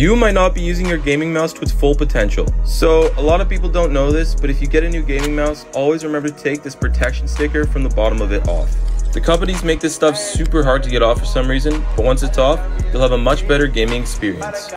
You might not be using your gaming mouse to its full potential. So a lot of people don't know this, but if you get a new gaming mouse, always remember to take this protection sticker from the bottom of it off. The companies make this stuff super hard to get off for some reason, but once it's off, you'll have a much better gaming experience.